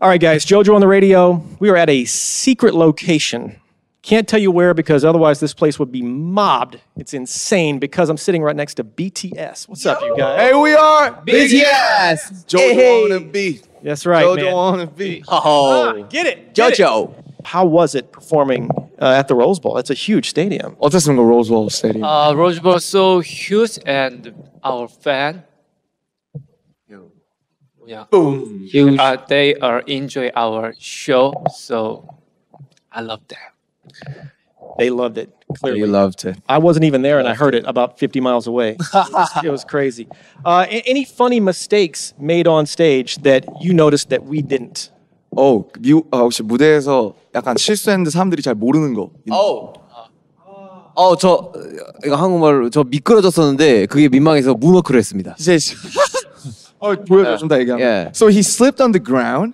All right, guys, JoJo on the radio. We are at a secret location. Can't tell you where because otherwise this place would be mobbed. It's insane because I'm sitting right next to BTS. What's up, you guys? Hey, we are BTS. JoJo Hey. on the beat. That's right, JoJo man. on the beat. Oh, Get it, get it. JoJo. How was it performing uh, at the Rose Bowl? That's a huge stadium. 어땠습니까, 로즈볼 스테디움? Uh, Rose Bowl so huge and our fan. Yeah. Boom. Huge. Uh, they are enjoy our show, so I love that. They loved it. Clearly, You loved it. I wasn't even there, and I heard it about 50 miles away. It was, it was crazy. Uh, a- any funny mistakes made on stage that you noticed that we didn't? 어, 미국, 아, 혹시 무대에서 약간 실수했는데 사람들이 잘 모르는 거. 어. 어, 저 이거 한국말로 저 미끄러졌었는데 그게 민망해서 문워크를 했습니다. He says, 어, 보여줘, 좀더 얘기하면. Yeah. So he slipped on the ground,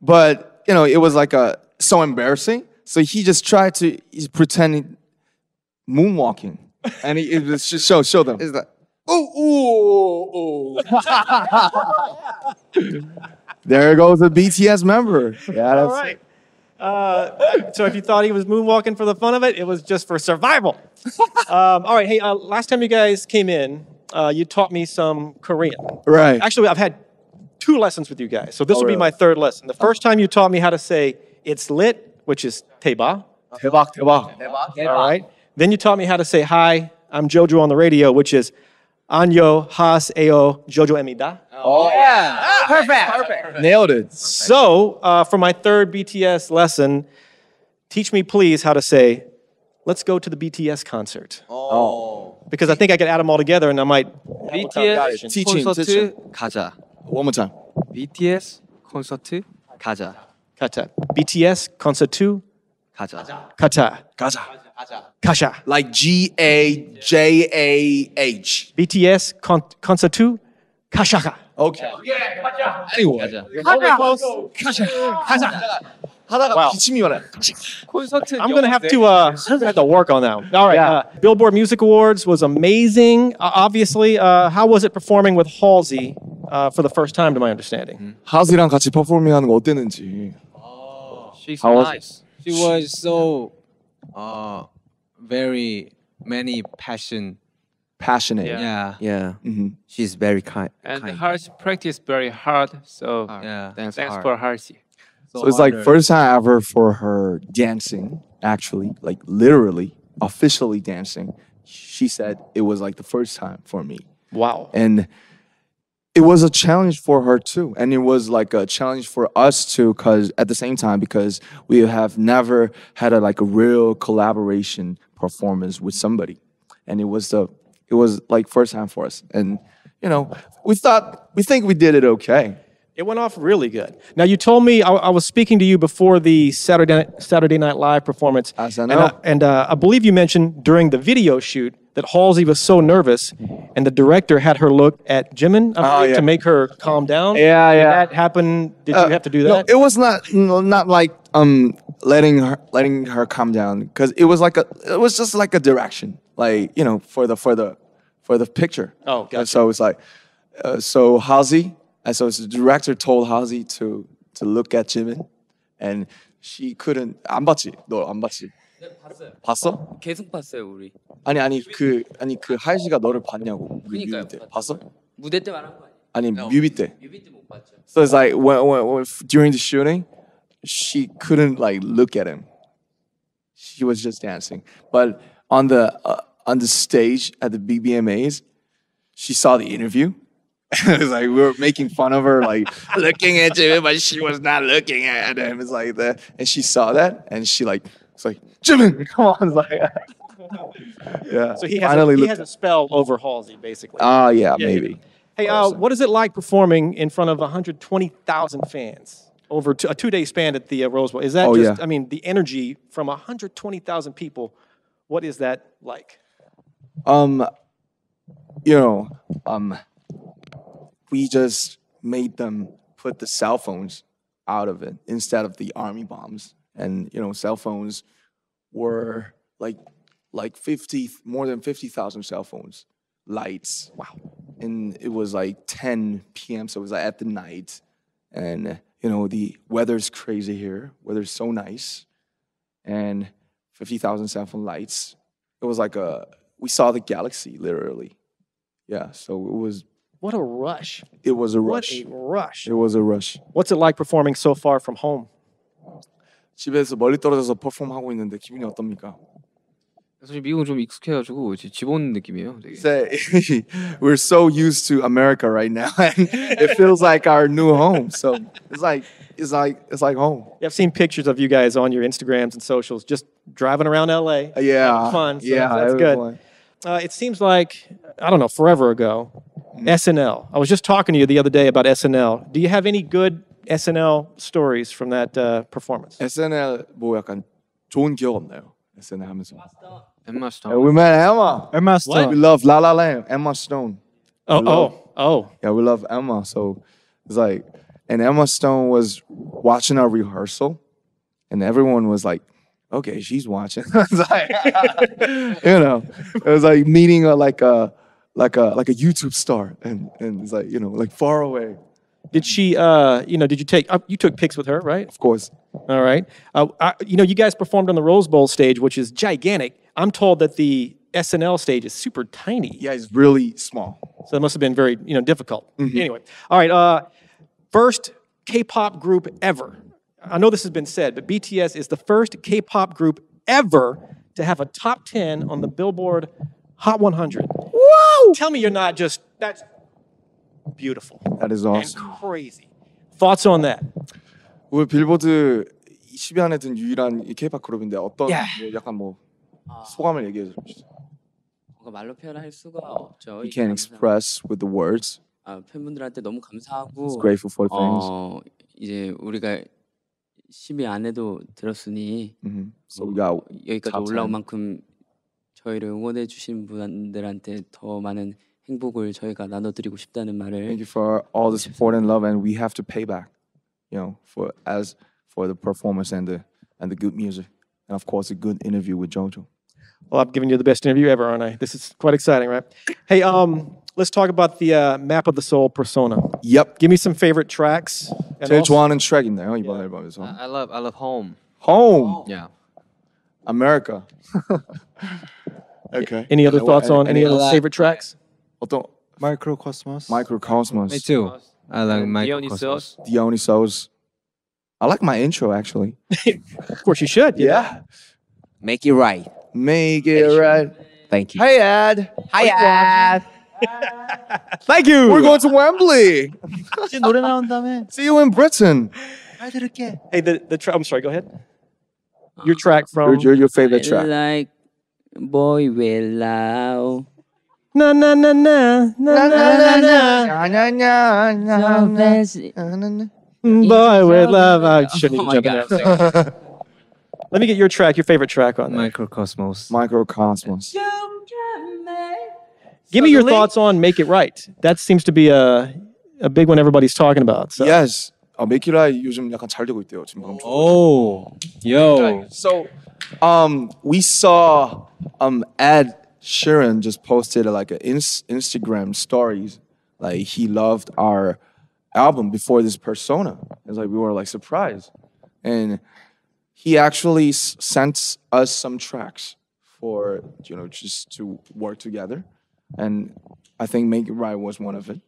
but, you know, it was like a, so embarrassing. So he just tried to he's pretending moonwalking. And he, it was just show, show them. It's like Ooh, ooh, ooh. there goes a BTS member. Yeah, that's All right. Uh, so if you thought he was moonwalking for the fun of it, it was just for survival. Um, all right. Hey, uh, last time you guys came in, uh, you taught me some Korean. right. Actually, I've had two lessons with you guys. So this will be really? my third lesson. The first time you taught me how to say it's lit, which is teba. 대박, 대박. All right. Then you taught me how to say hi, I'm Jojo on the radio, which is Anyo has eo Jojo emida. Nailed it. So uh, for my third BTS lesson, teach me please how to say, let's go to the BTS concert. 어. Because I think I could add them all together and I might. BTS Teaching, 콘서트 teaching. 가자. One more time. BTS 콘서트 가자. Kata. BTS concert 2. 가자. Kata. 가자. Kasha. Like G A J A H. BTS con- concert 2. Kashaka. Okay. Anyway. 가자. 하다가 Wow. 기침이 와요. 콘서트 I'm gonna have to uh, have to work on that. one. All right. Uh, Billboard Music Awards was amazing. Uh, obviously, uh, how was it performing with Halsey uh, for the first time, to my understanding? 하우스랑 같이 퍼포밍하는 거 어땠는지. She's How was it? nice. She was so uh very many passion. Passionate. Yeah. Yeah. Yeah. Mhm. She's very kind. And kind. hers practice very hard, so Yeah. thanks, hard. for Halsey. So it's like first time ever for her dancing, actually, like literally, officially dancing. She said it was like the first time for me. Wow. and it was a challenge for her too and it was like a challenge for us too because at the same time because we have never had a like a real collaboration performance with somebody and it was the it was like first time for us and you know we thought we think we did it okay It went off really good. Now you told me I, I was speaking to you before the Saturday Saturday Night Live performance, As I and, know. I, and uh, I believe you mentioned during the video shoot that Halsey was so nervous, and the director had her look at Jimin I Oh, yeah. to make her calm down. Yeah, Did yeah. that happen? Did you have to do that? no, that? it was not not like um letting her letting her calm down because it was like a it was just like a direction like you know for the for the for the picture Oh, And gotcha. so it's like uh, so Halsey and so the director told Halsey to to look at Jimin and she couldn't 안 봤지 너 안 봤지 봤어 계속 봤어요 우리. 아니 아니 그 아니 그 하이시가 너를 봤냐고 그 그러니까요. 뮤비 때 봤어 무대 때 말한 거 아니야? 아니 뮤비 때 뮤비 때 못 봤죠. So it's like when, when, when during the shooting, she couldn't like look at him. She was just dancing. But on the uh, on the stage at the BBMAs, she saw the interview. it was like we were making fun of her, like looking at Jimin, but she was not looking at him. It's like that, and she saw that, and she like, it's like Jimin, come on, it's like, yeah. so he has, a, finally he has a spell over Halsey, basically. Ah, yeah, Yeah, maybe. hey, uh, what is it like performing in front of 120,000 fans over two, a two-day span at the uh, Rose Bowl? Is that Oh, just? yeah. I mean, the energy from 120,000 people. What is that like? Um, you know, um, we just made them put the cell phones out of it instead of the army bombs. And you know, cell phones were like like fifty more than fifty thousand cell phones, lights. Wow. And it was like 10 p.m. So it was like at the night, and you you know, the weather's crazy here. Weather's so nice, and fifty thousand cell lights. It was like a we saw the galaxy literally. Yeah, so it was What a rush. it was a What rush. a rush. It was a rush. What's it like performing so far from home? 집에서 멀리 떨어져서 퍼폼하고 있는데 기분이 어떻습니까? 사실 미국은 좀 익숙해가지고 이제 집 오는 느낌이에요. 되게. Say we're so used to America right now, and it feels like our new home. So it's like it's like it's like home. Yeah, I've seen pictures of you guys on your Instagrams and socials just driving around LA. Yeah, fun, so yeah, that's it was good. fun. Uh, it seems like, I don't know, forever ago, SNL. I was just talking to you the other day about SNL. Do you have any good SNL stories from that uh, performance? SNL 뭐 약간 좋은 기억 없나요? It's in Amazon. Emma Stone. We met Emma. Emma Stone. What? We love La La Land. Emma Stone. Oh, oh, oh. Yeah, we love Emma. So it's like, and Emma Stone was watching our rehearsal, and everyone was like, okay, she's watching. it's like, you know, it was like meeting a, like a, like a, like a YouTube star, and and it's like you know, like far away. Did she, uh, you know, did you take, uh, you took pics with her, right? Of course, All right. Uh, I, you know, you guys performed on the Rose Bowl stage, which is gigantic. I'm told that the SNL stage is super tiny. yeah, it's really small. So it must have been very, you know, difficult. Anyway, all right. Uh, first K-pop group ever. I know this has been said, but BTS is the first K-pop group ever to have a top 10 on the Billboard Hot 100. Whoa! Tell me you're not just that's beautiful That is and awesome. crazy. Thoughts on that? 우리 빌보드 10위 안에 든 유일한 이 K-pop 그룹인데 어떤 뭐 약간 뭐 소감을 얘기해 주시죠. 뭔가 말로 표현할 수가 없죠. You 이 can't 감사- express with the words. 아, 팬분들한테 너무 감사하고 It's grateful for things. 어, 이제 우리가 10위 안에도 들었으니 Mhm. So we got 여기까지 top 올라온 10. 만큼 저희를 응원해 주신 분들한테 더 많은 행복을 저희가 나눠드리고 싶다는 말을 Thank you for all the support and love, and we have to pay back, you know, for as for the performance and the and the good music, and of course a good interview with JoJo. Well, I'm giving you the best interview ever, aren't I? This is quite exciting, right? Hey, um, let's talk about the uh, Map of the Soul persona. Yep. Give me some favorite tracks. and 제일 also- 좋아하는 트랙인데요 이번 앨범에서. I love I love home. Home, Yeah. America. okay. Any other What- thoughts on any any other other- favorite tracks? 어떤 Microcosmos. Me too. I like my Dionysus. Dionysus. I like my intro actually. Of course, you should. Yeah. Make it right. Make it right. Thank you. Hey, Ed. Hi, Ed. Thank you. We're going to Wembley. 이제 노래 See you in Britain. 잘 들을게. Hey, the the I'm sorry. Go ahead. Your uh, track from your, your favorite track. Like boy will love Na na na na na na na na na na na. Boy With Luv. I shouldn't oh jump God, in Let me get your track, your favorite track on there. Microcosmos. Microcosmos. Give me your thoughts on "Make It Right." That seems to be a a big one everybody's talking about. So. Yes. 아, 메키라이 요즘 약간 잘 되고 있대요. 지금 방금. Oh, yo. So, um, we saw um Ed. Sheeran just posted like an ins- Instagram stories, like he loved our album before this persona. It's like we were like surprised, and he actually sent us some tracks for you know just to work together, and I think Make It Right was one of it.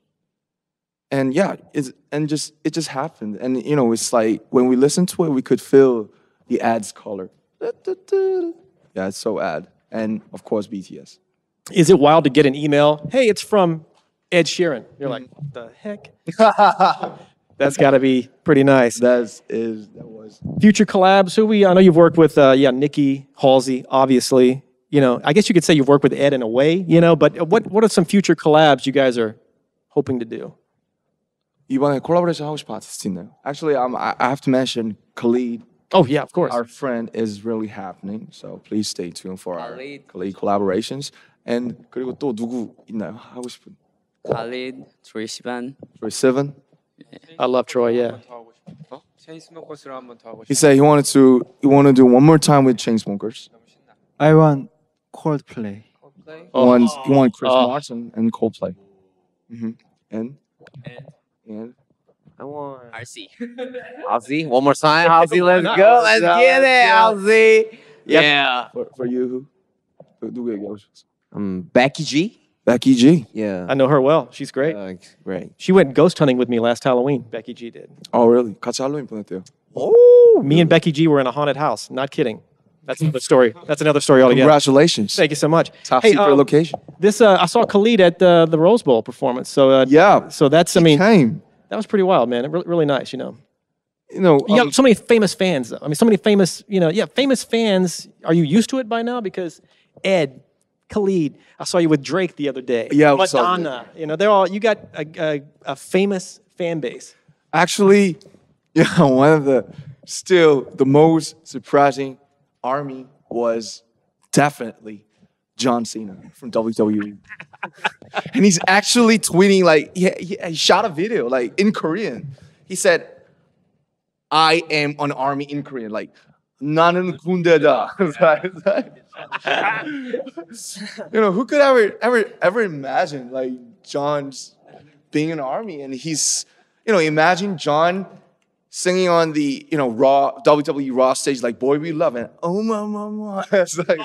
And yeah, it's and just it just happened, and you know it's like when we listened to it, we could feel the Ed's color. Yeah, it's so ad, and of course BTS. Is it wild to get an email? Hey, it's from Ed Sheeran. You're like, mm-hmm. the heck? That's got to be pretty nice. That is that was future collabs. Who we? I know you've worked with. Uh, yeah, Nicki Halsey, obviously. You know, I guess you could say you've worked with Ed in a way. You know, but what what are some future collabs you guys are hoping to do? 이번에 콜라보레이션 하고 싶어 아티스트 있나요? Actually, um, Actually, I have to mention Khalid Oh yeah, of course. Our friend is really happening, so please stay tuned for our Khalid. collaborations. And 그리고 또 누구 있나요? 하고 싶은 Khalid, Troye Sivan. Troye Sivan. I love Troy. Yeah. 체인스모커스로 한번 더 He said he wanted to he wanted to do one more time with Chainsmokers. I want Coldplay. Coldplay. Oh. He wants- he wanted Chris Oh. Martin and Coldplay. hmm And And and I won. RC. RC, one more time. RC, let's go. Let's get it, Ozzy. Yeah. For, for you, who, do we go? Um, Becky G. Becky G. Yeah. I know her well. She's great. Uh, great. She went ghost hunting with me last Halloween. Becky G did. Oh, really? Cacha Halloween. Oh, me and Becky G were in a haunted house. Not kidding. That's another story. That's another story altogether. Congratulations. Thank you so much. Top hey, secret um, location. This uh, I saw Khalid at the the Rose Bowl performance. So uh, yeah. So that's I mean. Came that was pretty wild, man. Really, really nice. You know. You know, You um, got so many famous fans, though. I mean, so many famous, you know, yeah, famous fans. Are you used to it by now? Because Ed, Khalid, I saw you with Drake the other day. Yeah, Madonna. You know, they're all. You got a, a, a famous fan base. actually, yeah, one of the still the most surprising army was definitely John Cena from WWE. and he's actually tweeting like he, he, he shot a video like in Korean. He said, "I am an army in Korean." Like 나는 군대다. you know, who could ever ever ever imagine like John's being an army and he's you know, imagine John singing on the you know Raw WWE Raw stage like "Boy We Love" and "Oh my mama," it's like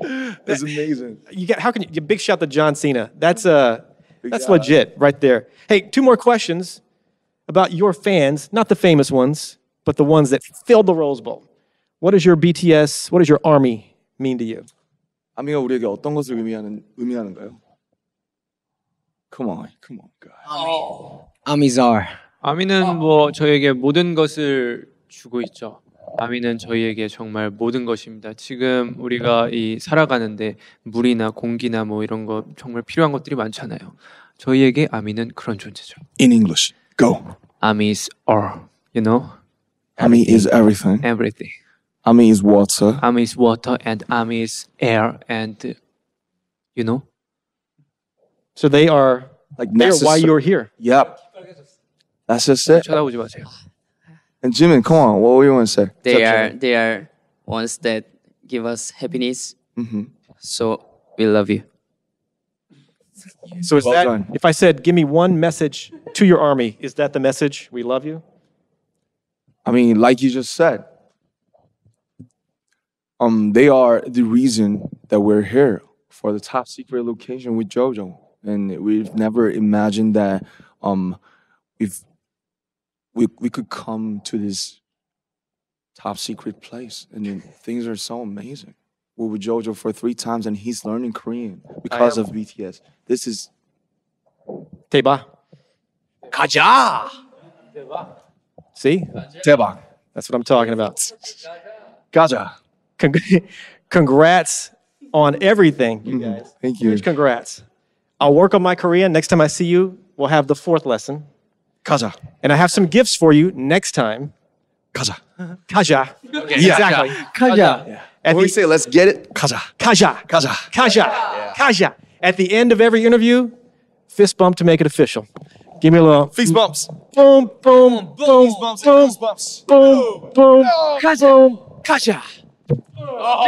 it's amazing. You got how can you? you big shout to John Cena. That's uh, that's guy. legit right there. Hey, two more questions about your fans, not the famous ones, but the ones that filled the Rose Bowl. What does your BTS? What does your army mean to you? 아미가 우리에게 어떤 것을 의미하는 의미하는가요? Come on, come on, guys. Amizar. 아미는 뭐 저에게 모든 것을 주고 있죠. 아미는 저희에게 정말 모든 것입니다. 지금 우리가 이 살아가는데 물이나 공기나 뭐 이런 거 정말 필요한 것들이 많잖아요. 저희에게 아미는 그런 존재죠. In English, go. 아미 is all, you know, Ami is everything. everything. Ami is water. 아미 is water and 아미 is air and you know. So they are Like they're why necessary. you're here. Yep. That's just it. 쳐다보지 마세요. And Jimin, come on, what do you want to say? They are they are ones that give us happiness. Mhm. So we love you. So is Well that done. if I said, give me one message to your army, is that the message? We love you. I mean, like you just said, um, they are the reason that we're here for the top secret location with JoJo, and we've never imagined that um, we've we we could come to this top secret place, and then things are so amazing. We're with JoJo for three times, and he's learning Korean because of BTS. This is Teba. Kaja. See? Teba. That's what I'm talking about. Gaja. Congrats on everything, you mm-hmm. guys. Thank you. Huge congrats. I'll work on my Korean. Next time I see you, we'll have the fourth lesson. Kaza. And I have some gifts for you next time. Kaza. Kaja. Okay. Yeah. Exactly. Kaja. Yeah. When we say let's get it, Kaja, Kaja. Kaja, Kaja. Kaja. At the end of every interview, fist bump to make it official. Give me a little fist bumps. Boom, boom, boom, boom, fist bumps, boom, fist bumps. boom, boom, boom, Kaja. Kaja. Oh.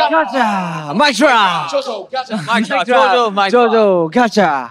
Jojo, gotcha! Mic! Jojo, mic! Jojo, gotcha!